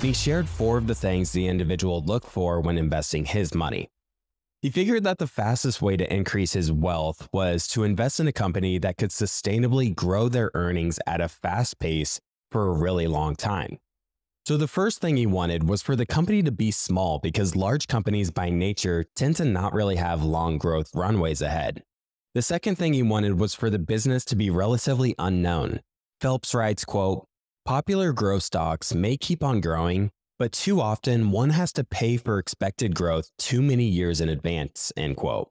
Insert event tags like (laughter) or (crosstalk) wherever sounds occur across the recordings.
He shared four of the things the individual looked for when investing his money. He figured that the fastest way to increase his wealth was to invest in a company that could sustainably grow their earnings at a fast pace for a really long time. So, the first thing he wanted was for the company to be small because large companies by nature tend to not really have long growth runways ahead. The second thing he wanted was for the business to be relatively unknown. Phelps writes, quote, Popular growth stocks may keep on growing, but too often one has to pay for expected growth too many years in advance, end quote.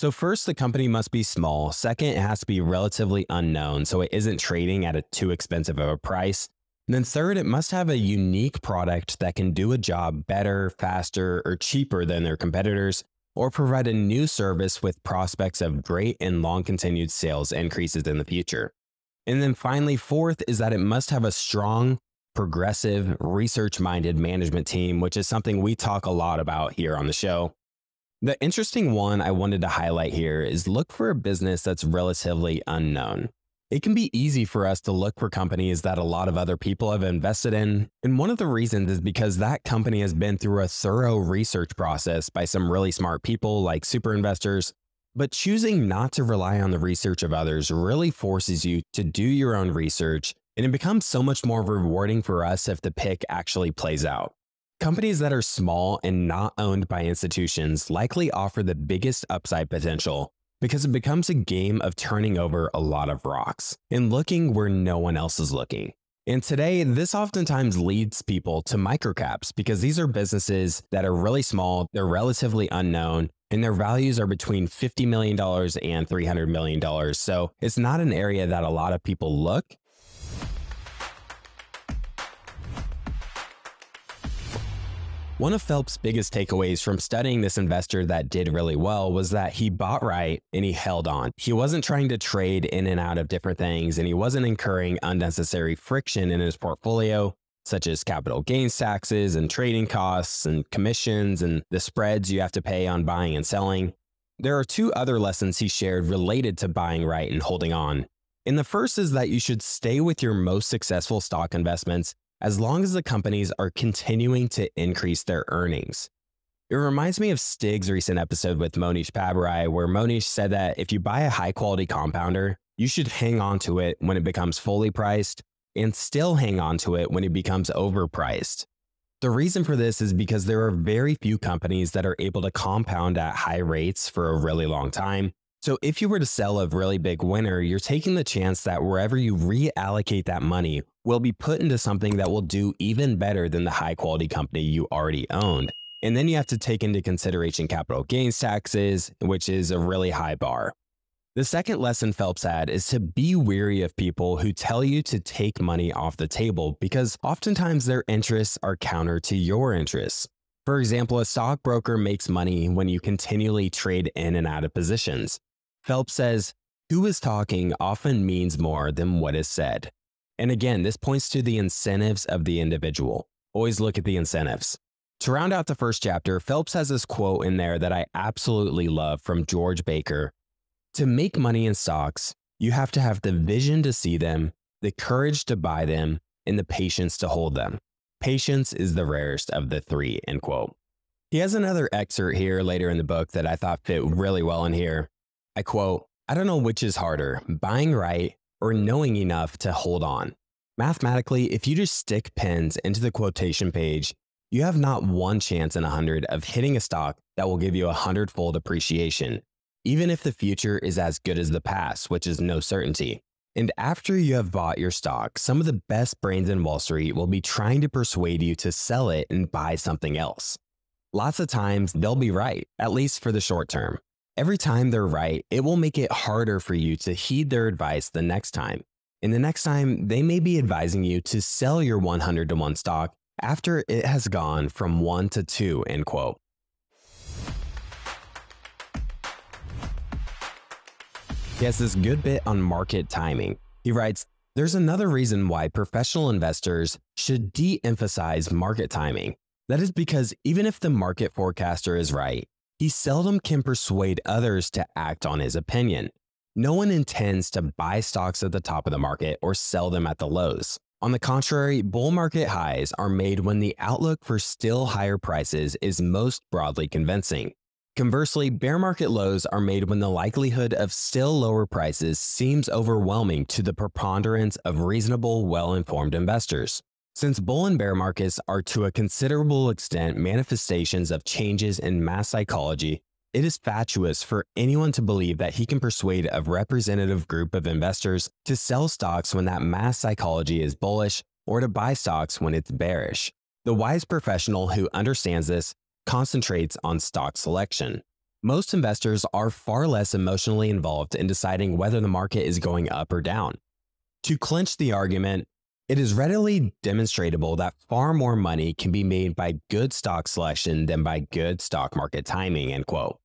So first, the company must be small. Second, it has to be relatively unknown, so it isn't trading at a too expensive of a price. And then third, it must have a unique product that can do a job better, faster, or cheaper than their competitors, or provide a new service with prospects of great and long continued sales increases in the future. And then finally, fourth is that it must have a strong, progressive, research minded management team, which is something we talk a lot about here on the show. The interesting one I wanted to highlight here is look for a business that's relatively unknown. It can be easy for us to look for companies that a lot of other people have invested in. And one of the reasons is because that company has been through a thorough research process by some really smart people like super investors. But choosing not to rely on the research of others really forces you to do your own research, and it becomes so much more rewarding for us if the pick actually plays out. Companies that are small and not owned by institutions likely offer the biggest upside potential because it becomes a game of turning over a lot of rocks and looking where no one else is looking. And today, this oftentimes leads people to microcaps because these are businesses that are really small, they're relatively unknown, and their values are between $50 million and $300 million. So it's not an area that a lot of people look. One of Phelps' biggest takeaways from studying this investor that did really well was that he bought right and he held on. He wasn't trying to trade in and out of different things and he wasn't incurring unnecessary friction in his portfolio, such as capital gains taxes and trading costs and commissions and the spreads you have to pay on buying and selling. There are two other lessons he shared related to buying right and holding on. And the first is that you should stay with your most successful stock investments as long as the companies are continuing to increase their earnings. It reminds me of Stig's recent episode with Mohnish Pabrai, where Mohnish said that if you buy a high quality compounder, you should hang on to it when it becomes fully priced and still hang on to it when it becomes overpriced. The reason for this is because there are very few companies that are able to compound at high rates for a really long time. So if you were to sell a really big winner, you're taking the chance that wherever you reallocate that money will be put into something that will do even better than the high quality company you already owned. And then you have to take into consideration capital gains taxes, which is a really high bar. The second lesson Phelps had is to be weary of people who tell you to take money off the table because oftentimes their interests are counter to your interests. For example, a stockbroker makes money when you continually trade in and out of positions. Phelps says, Who is talking often means more than what is said. And again, this points to the incentives of the individual. Always look at the incentives. To round out the first chapter, Phelps has this quote in there that I absolutely love from George Baker. To make money in stocks, you have to have the vision to see them, the courage to buy them, and the patience to hold them. Patience is the rarest of the three, end quote. He has another excerpt here later in the book that I thought fit really well in here. I quote, I don't know which is harder, buying right or knowing enough to hold on. Mathematically, if you just stick pins into the quotation page, you have not one chance in a hundred of hitting a stock that will give you a hundredfold appreciation, even if the future is as good as the past, which is no certainty. And after you have bought your stock, some of the best brains in Wall Street will be trying to persuade you to sell it and buy something else. Lots of times they'll be right, at least for the short term. Every time they're right, it will make it harder for you to heed their advice the next time. And the next time, they may be advising you to sell your 100 to 1 stock after it has gone from 1 to 2, end quote. He has this good bit on market timing. He writes, There's another reason why professional investors should de emphasize market timing. That is because even if the market forecaster is right, he seldom can persuade others to act on his opinion. No one intends to buy stocks at the top of the market or sell them at the lows. On the contrary, bull market highs are made when the outlook for still higher prices is most broadly convincing. Conversely, bear market lows are made when the likelihood of still lower prices seems overwhelming to the preponderance of reasonable, well informed investors. Since bull and bear markets are to a considerable extent manifestations of changes in mass psychology, it is fatuous for anyone to believe that he can persuade a representative group of investors to sell stocks when that mass psychology is bullish or to buy stocks when it's bearish. The wise professional who understands this concentrates on stock selection. Most investors are far less emotionally involved in deciding whether the market is going up or down. To clinch the argument, it is readily demonstrable that far more money can be made by good stock selection than by good stock market timing, end quote.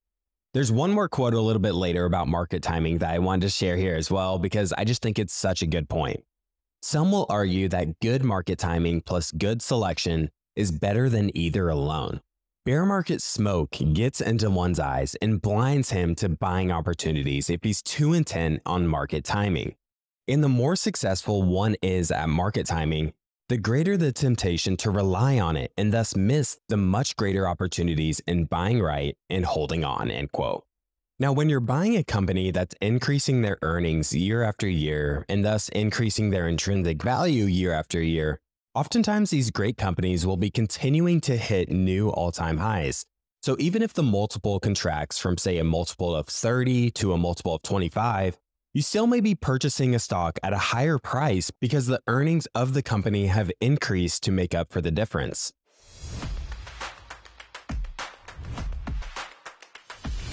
There's one more quote a little bit later about market timing that I wanted to share here as well because I just think it's such a good point. Some will argue that good market timing plus good selection is better than either alone. Bear market smoke gets into one's eyes and blinds him to buying opportunities if he's too intent on market timing. And the more successful one is at market timing, the greater the temptation to rely on it and thus miss the much greater opportunities in buying right and holding on, end quote. Now, when you're buying a company that's increasing their earnings year after year and thus increasing their intrinsic value year after year, Oftentimes, these great companies will be continuing to hit new all time highs. So even if the multiple contracts from, say, a multiple of 30 to a multiple of 25, you still may be purchasing a stock at a higher price because the earnings of the company have increased to make up for the difference.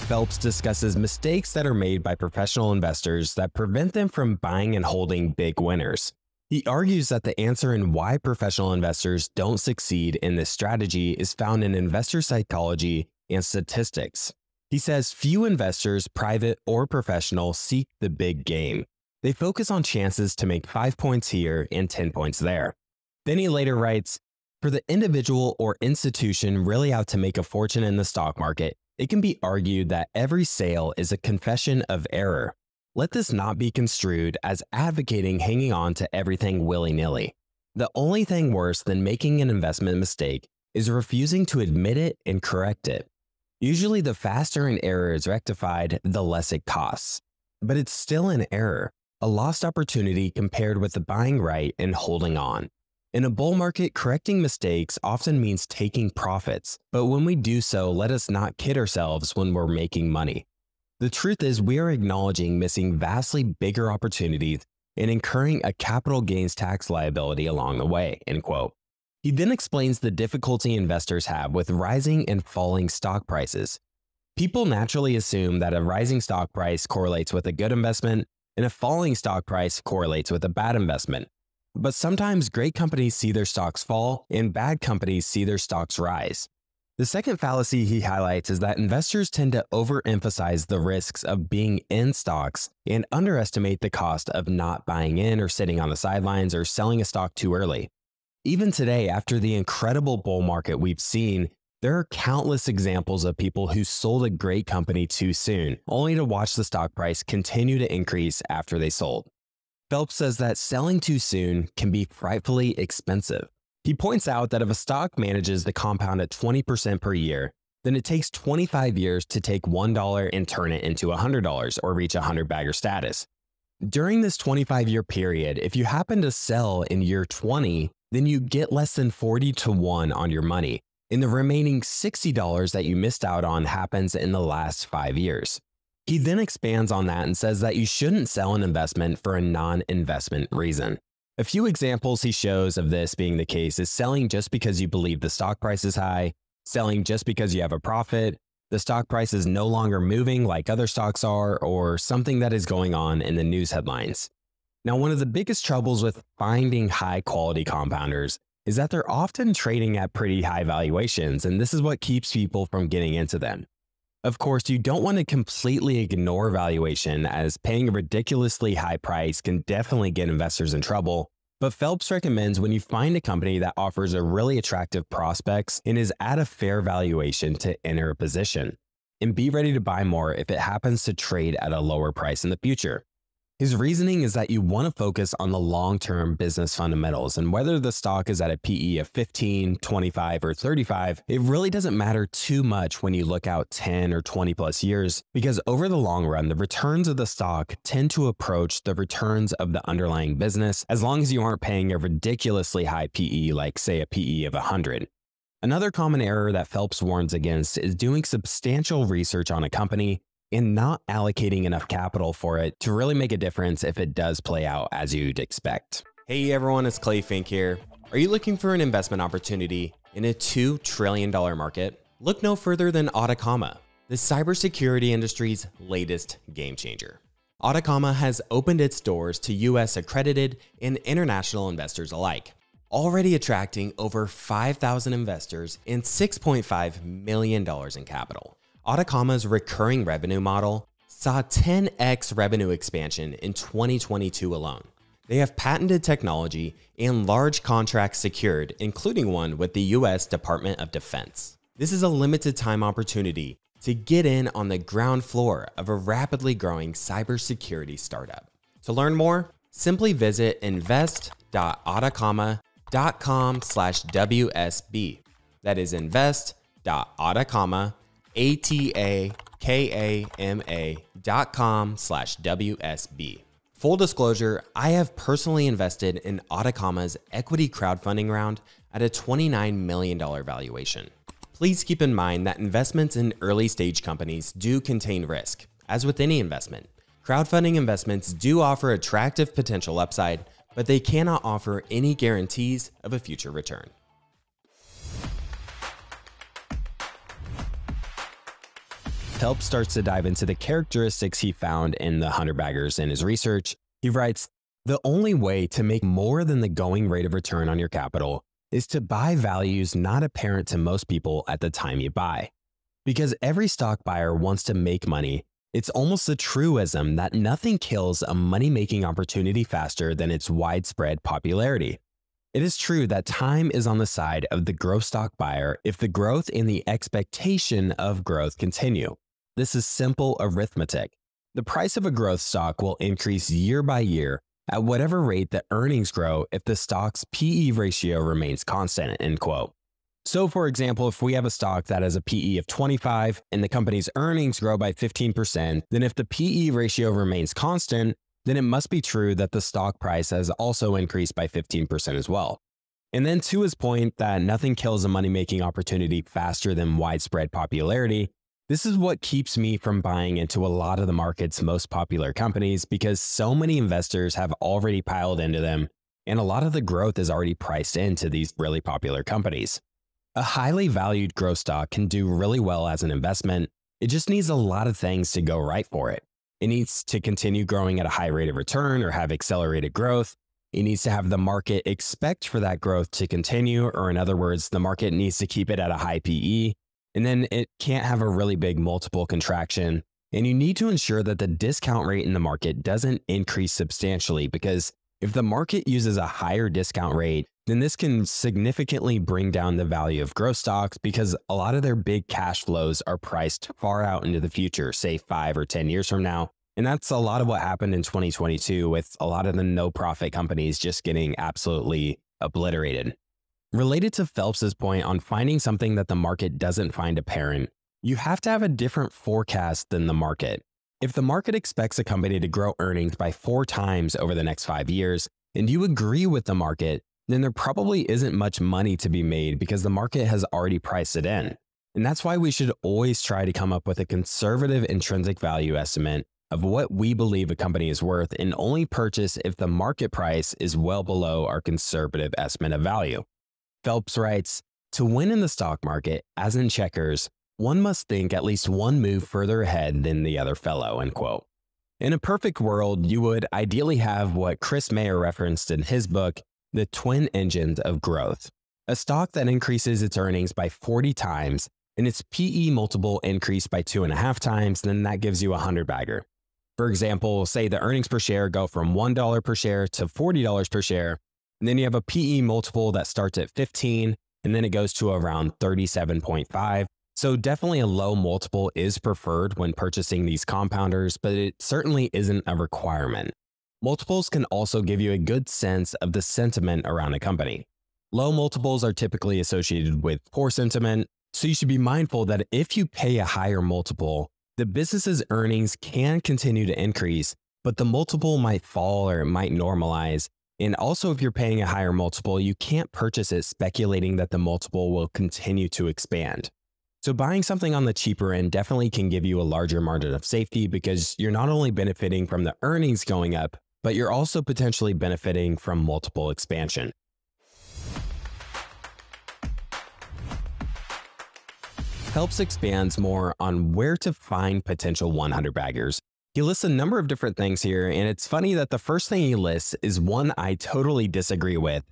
Phelps discusses mistakes that are made by professional investors that prevent them from buying and holding big winners. He argues that the answer in why professional investors don't succeed in this strategy is found in investor psychology and statistics. He says few investors, private or professional, seek the big game. They focus on chances to make 5 points here and 10 points there. Then he later writes, for the individual or institution really out to make a fortune in the stock market, it can be argued that every sale is a confession of error. Let this not be construed as advocating hanging on to everything willy nilly. The only thing worse than making an investment mistake is refusing to admit it and correct it. Usually, the faster an error is rectified, the less it costs. But it's still an error, a lost opportunity compared with the buying right and holding on. In a bull market, correcting mistakes often means taking profits, but when we do so, let us not kid ourselves when we're making money. The truth is, we are acknowledging missing vastly bigger opportunities and incurring a capital gains tax liability along the way. End quote. He then explains the difficulty investors have with rising and falling stock prices. People naturally assume that a rising stock price correlates with a good investment and a falling stock price correlates with a bad investment. But sometimes great companies see their stocks fall and bad companies see their stocks rise. The second fallacy he highlights is that investors tend to overemphasize the risks of being in stocks and underestimate the cost of not buying in or sitting on the sidelines or selling a stock too early. Even today, after the incredible bull market we've seen, there are countless examples of people who sold a great company too soon, only to watch the stock price continue to increase after they sold. Phelps says that selling too soon can be frightfully expensive. He points out that if a stock manages the compound at 20% per year, then it takes 25 years to take $1 and turn it into $100 or reach 100 bagger status. During this 25 year period, if you happen to sell in year 20, then you get less than 40 to 1 on your money, and the remaining $60 that you missed out on happens in the last five years. He then expands on that and says that you shouldn't sell an investment for a non investment reason. A few examples he shows of this being the case is selling just because you believe the stock price is high, selling just because you have a profit, the stock price is no longer moving like other stocks are, or something that is going on in the news headlines. Now, one of the biggest troubles with finding high quality compounders is that they're often trading at pretty high valuations, and this is what keeps people from getting into them. Of course, you don't want to completely ignore valuation, as paying a ridiculously high price can definitely get investors in trouble. But Phelps recommends when you find a company that offers a really attractive prospects and is at a fair valuation to enter a position, and be ready to buy more if it happens to trade at a lower price in the future. His reasoning is that you want to focus on the long term business fundamentals, and whether the stock is at a PE of 15, 25, or 35, it really doesn't matter too much when you look out 10 or 20 plus years, because over the long run, the returns of the stock tend to approach the returns of the underlying business as long as you aren't paying a ridiculously high PE, like, say, a PE of 100. Another common error that Phelps warns against is doing substantial research on a company and not allocating enough capital for it to really make a difference if it does play out as you'd expect. Hey everyone, it's Clay Fink here. Are you looking for an investment opportunity in a $2 trillion market? Look no further than Atakama, the cybersecurity industry's latest game changer. Atakama has opened its doors to US accredited and international investors alike, already attracting over 5,000 investors and $6.5 million in capital. Atakama's recurring revenue model saw 10x revenue expansion in 2022 alone. They have patented technology and large contracts secured, including one with the US Department of Defense. This is a limited time opportunity to get in on the ground floor of a rapidly growing cybersecurity startup. To learn more, simply visit invest.atakama.com slash WSB. That is invest.atakama.com a-T-A-K-A-M-A dot com slash W-S-B. Full disclosure, I have personally invested in Atakama's equity crowdfunding round at a $29 million valuation. Please keep in mind that investments in early stage companies do contain risk. As with any investment, crowdfunding investments do offer attractive potential upside, but they cannot offer any guarantees of a future return. Phelps starts to dive into the characteristics he found in the 100 baggers in his research. He writes, The only way to make more than the going rate of return on your capital is to buy values not apparent to most people at the time you buy. Because every stock buyer wants to make money, it's almost a truism that nothing kills a money making opportunity faster than its widespread popularity. It is true that time is on the side of the growth stock buyer if the growth and the expectation of growth continue. This is simple arithmetic. The price of a growth stock will increase year by year at whatever rate the earnings grow if the stock's PE ratio remains constant, end quote. So for example, if we have a stock that has a PE of 25 and the company's earnings grow by 15%, then if the PE ratio remains constant, then it must be true that the stock price has also increased by 15% as well. And then to his point that nothing kills a money-making opportunity faster than widespread popularity, this is what keeps me from buying into a lot of the market's most popular companies because so many investors have already piled into them, and a lot of the growth is already priced into these really popular companies. A highly valued growth stock can do really well as an investment. It just needs a lot of things to go right for it. It needs to continue growing at a high rate of return or have accelerated growth. It needs to have the market expect for that growth to continue, or in other words, the market needs to keep it at a high PE and then it can't have a really big multiple contraction. And you need to ensure that the discount rate in the market doesn't increase substantially because if the market uses a higher discount rate, then this can significantly bring down the value of growth stocks because a lot of their big cash flows are priced far out into the future, say five or 10 years from now. And that's a lot of what happened in 2022 with a lot of the no profit companies just getting absolutely obliterated. Related to Phelps's point on finding something that the market doesn't find apparent, you have to have a different forecast than the market. If the market expects a company to grow earnings by four times over the next five years, and you agree with the market, then there probably isn't much money to be made because the market has already priced it in. And that's why we should always try to come up with a conservative intrinsic value estimate of what we believe a company is worth and only purchase if the market price is well below our conservative estimate of value. Phelps writes, to win in the stock market, as in checkers, one must think at least one move further ahead than the other fellow, end quote. In a perfect world, you would ideally have what Chris Mayer referenced in his book, The Twin Engines of Growth, a stock that increases its earnings by 40 times and its PE multiple increased by two and a half times, then that gives you a 100 bagger. For example, say the earnings per share go from $1 per share to $40 per share, and then you have a PE multiple that starts at 15 and then it goes to around 37.5. So definitely a low multiple is preferred when purchasing these compounders, but it certainly isn't a requirement. Multiples can also give you a good sense of the sentiment around a company. Low multiples are typically associated with poor sentiment, so you should be mindful that if you pay a higher multiple, the business's earnings can continue to increase, but the multiple might fall or it might normalize. And also, if you're paying a higher multiple, you can't purchase it speculating that the multiple will continue to expand. So, buying something on the cheaper end definitely can give you a larger margin of safety because you're not only benefiting from the earnings going up, but you're also potentially benefiting from multiple expansion. Phelps expands more on where to find potential 100 baggers. He lists a number of different things here, and it's funny that the first thing he lists is one I totally disagree with.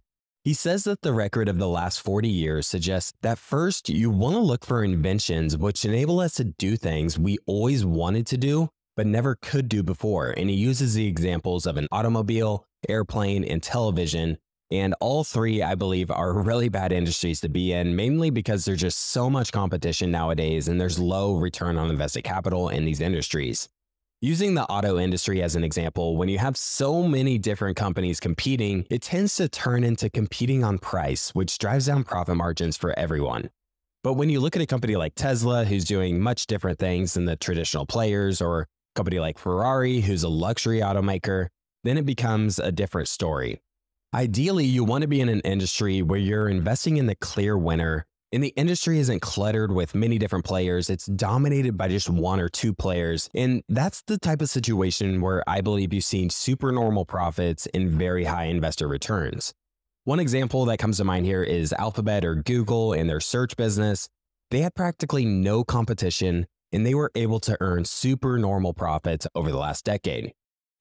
He says that the record of the last 40 years suggests that first, you want to look for inventions which enable us to do things we always wanted to do, but never could do before. And he uses the examples of an automobile, airplane, and television and all three, I believe, are (laughs) really bad industries to be in, mainly because there's just so much competition nowadays and there's low return on invested capital in these industries. Using the auto industry as an example, when you have so many different companies competing, it tends to turn into competing on price, which drives down profit margins for everyone. But when you look at a company like Tesla, who's doing much different things than the traditional players, or a company like Ferrari, who's a luxury automaker, then it becomes a different story. Ideally, you want to be in an industry where you're investing in the clear winner and the industry isn't cluttered with many different players. It's dominated by just one or two players. And that's the type of situation where I believe you've seen super normal profits and very high investor returns. One example that comes to mind here is Alphabet or Google and their search business. They had practically no competition and they were able to earn super normal profits over the last decade.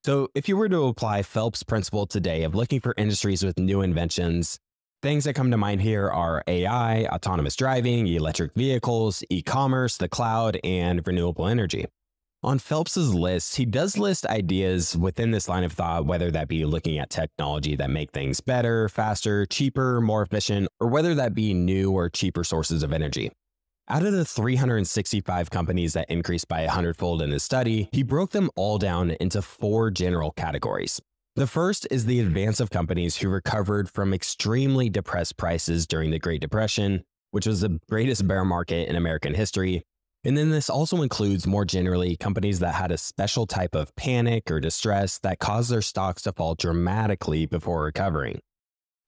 So, if you were to apply Phelps' principle today of looking for industries with new inventions, things that come to mind here are AI, autonomous driving, electric vehicles, e commerce, the cloud, and renewable energy. On Phelps's list, he does list ideas within this line of thought, whether that be looking at technology that make things better, faster, cheaper, more efficient, or whether that be new or cheaper sources of energy. Out of the 365 companies that increased by a hundredfold in his study, he broke them all down into four general categories. The first is the advance of companies who recovered from extremely depressed prices during the Great Depression, which was the greatest bear market in American history. And then this also includes more generally companies that had a special type of panic or distress that caused their stocks to fall dramatically before recovering.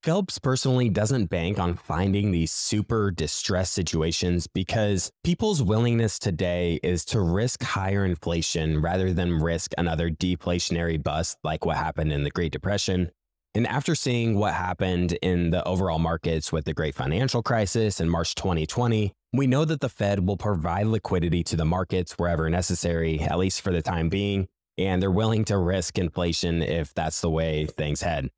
Phelps personally doesn't bank on finding these super distressed situations because people's willingness today is to risk higher inflation rather than risk another deflationary bust like what happened in the Great Depression. And after seeing what happened in the overall markets with the great financial crisis in March 2020, we know that the Fed will provide liquidity to the markets wherever necessary, at least for the time being, and they're willing to risk inflation if that's the way things head.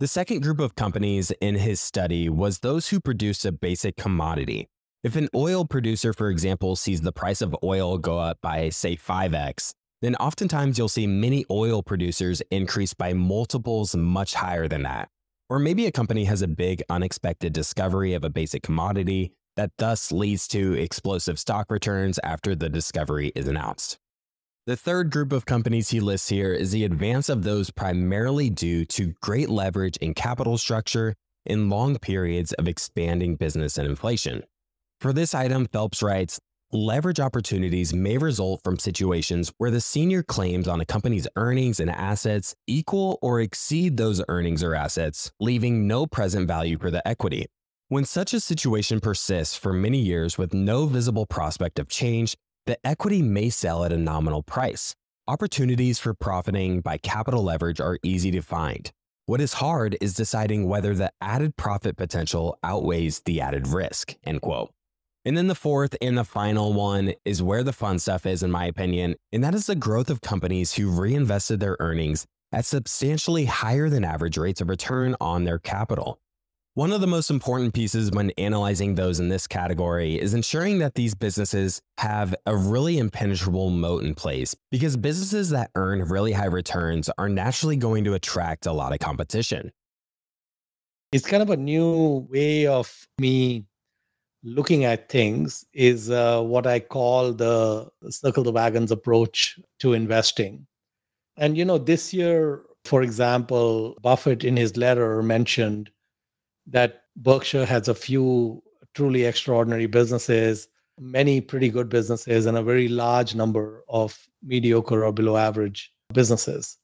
The second group of companies in his study was those who produce a basic commodity. If an oil producer, for example, sees the price of oil go up by, say, 5x, then oftentimes you'll see many oil producers increase by multiples much higher than that. Or maybe a company has a big unexpected discovery of a basic commodity that thus leads to explosive stock returns after the discovery is announced. The third group of companies he lists here is the advance of those primarily due to great leverage in capital structure in long periods of expanding business and inflation. For this item, Phelps writes, leverage opportunities may result from situations where the senior claims on a company's earnings and assets equal or exceed those earnings or assets, leaving no present value for the equity. When such a situation persists for many years with no visible prospect of change, the equity may sell at a nominal price. Opportunities for profiting by capital leverage are easy to find. What is hard is deciding whether the added profit potential outweighs the added risk, end quote. And then the fourth and the final one is where the fun stuff is, in my opinion, and that is the growth of companies who reinvested their earnings at substantially higher than average rates of return on their capital. One of the most important pieces when analyzing those in this category is ensuring that these businesses have a really impenetrable moat in place because businesses that earn really high returns are naturally going to attract a lot of competition. It's kind of a new way of me looking at things is uh, what I call the circle the wagons approach to investing. And you know, this year For example, Buffett in his letter mentioned that Berkshire has a few truly extraordinary businesses, many pretty good businesses, and a very large number of mediocre or below average businesses.